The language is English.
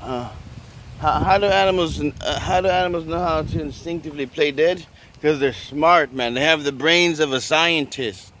Uh, how, how do animals uh, how do animals know how to instinctively play dead? Because they're smart, man. They have the brains of a scientist.